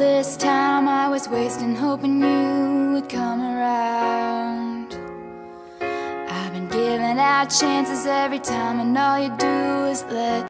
this time I was wasting hoping you would come around. I've been giving out chances every time and all you do is let